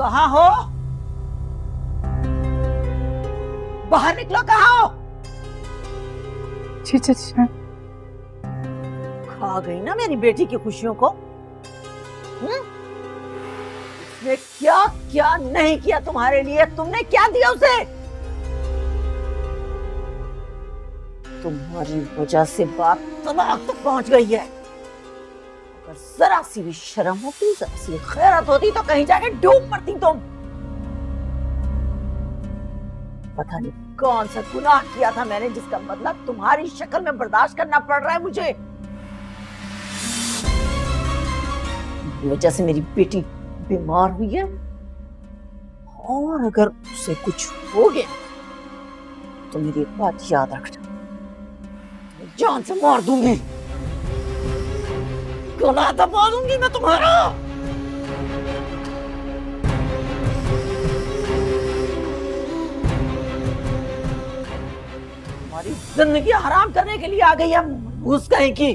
कहा हो? बाहर निकलो कहा हो? जी चाची खा गई ना मेरी बेटी की खुशियों को। हम्म? उसने क्या क्या नहीं किया तुम्हारे लिए? तुमने क्या दिया उसे? तुम्हारी वजह से बात तलाक तक पहुँच गई है। अगर जरा सी भी शर्म होती, जरा सी खैरत होती तो कहीं जाके डूब मरती तुम। पता नहीं कौन सा गुनाह किया था मैंने जिसका बदला तुम्हारी शक्ल में बर्दाश्त करना पड़ रहा है मुझे। वजह से मेरी बेटी बीमार हुई है। और अगर उसे कुछ हो गया तो मेरी एक बात याद रखना। जान से मार दूँगी। गला दबा दूँगी मैं तुम्हारा तुम्हारी ज़िंदगी हराम करने के लिए आ गई हम घुस कहीं की